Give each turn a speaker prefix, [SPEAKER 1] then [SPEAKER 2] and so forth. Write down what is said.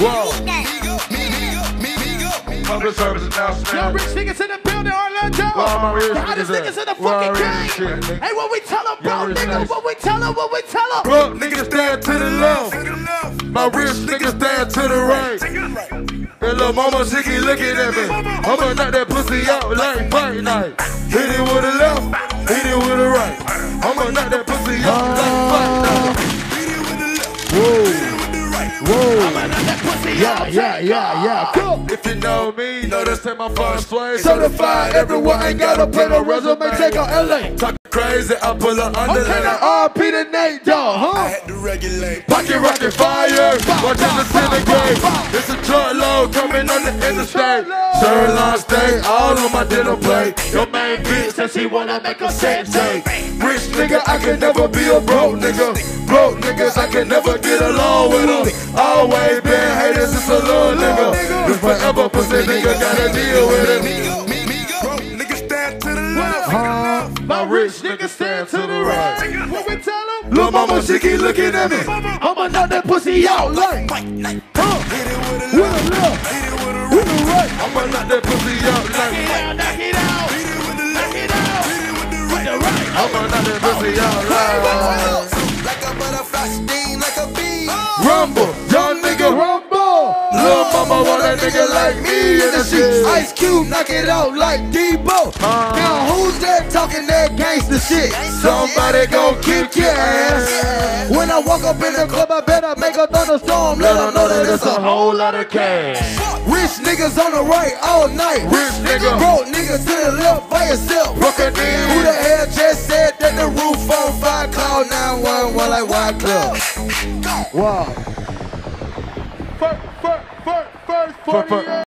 [SPEAKER 1] Whoa. Public service announcement.
[SPEAKER 2] Yo, rich niggas in the building, Orlando.
[SPEAKER 1] Where all my rich
[SPEAKER 2] the hottest
[SPEAKER 1] niggas,
[SPEAKER 2] niggas in the
[SPEAKER 1] uh,
[SPEAKER 2] fucking game.
[SPEAKER 1] Shit,
[SPEAKER 2] hey, what we tell them, bro, nigga?
[SPEAKER 1] Nice.
[SPEAKER 2] What we tell them, what we tell them?
[SPEAKER 1] Bro, niggas stand to the left. My rich niggas stand to the right. And little mama, she keep looking at me. I'ma knock that pussy out like fight night. Hit it with the left, hit it with the right. I'ma knock that pussy out.
[SPEAKER 2] Yeah, yeah, yeah, yeah. Cool.
[SPEAKER 1] If you know me, know this ain't my first way.
[SPEAKER 2] Certified, everyone ain't gotta play no resume. Take out LA.
[SPEAKER 1] Talk crazy, I pull up under
[SPEAKER 2] Okay, now RP to Nate Dogg, huh?
[SPEAKER 3] I had to regulate.
[SPEAKER 1] Pocket rocket fire, watch it disintegrate. It's a truckload coming on the interstate. Sirloin steak, all on my dinner plate. Your main bitch says she wanna make a sex tape. Rich nigga, I can never be a broke nigga. Broke niggas, I can never get along with them. Always been haters since a little nigga. This forever pussy nigga gotta deal with it.
[SPEAKER 3] Me, me, broke niggas stand to the left.
[SPEAKER 2] Huh? My rich niggas stand to the right. What we tell them?
[SPEAKER 1] Lil' mama, she keep looking at me.
[SPEAKER 2] I'ma knock that pussy out like. Huh?
[SPEAKER 3] Hit it with a left.
[SPEAKER 2] the left,
[SPEAKER 3] Hit it with a right.
[SPEAKER 1] I'ma knock that pussy out like.
[SPEAKER 2] Knock it out.
[SPEAKER 3] Hit it with the left.
[SPEAKER 2] Knock it out.
[SPEAKER 3] Hit it with the
[SPEAKER 2] With the
[SPEAKER 3] right.
[SPEAKER 2] right.
[SPEAKER 1] I'ma knock that pussy out like.
[SPEAKER 3] Like a butterfly, sting like a bee.
[SPEAKER 1] Rumble, young nigga.
[SPEAKER 2] Rumble.
[SPEAKER 1] Lil' mama want a nigga like me in the sheets.
[SPEAKER 2] Ice Cube, knock it out like Debo. Uh-huh. now who's that talking that gangster shit?
[SPEAKER 1] Somebody gon' kick your ass.
[SPEAKER 2] When I walk up in the club, I better make a thunderstorm. Let them know that it's a whole lot of cash. Rich niggas on the right all night.
[SPEAKER 1] Rich nigga.
[SPEAKER 2] Broke niggas to the left by yourself. Who the on fire? Call 911 like Wyclef. Wow. First, first, first, first,
[SPEAKER 1] Fir- fir-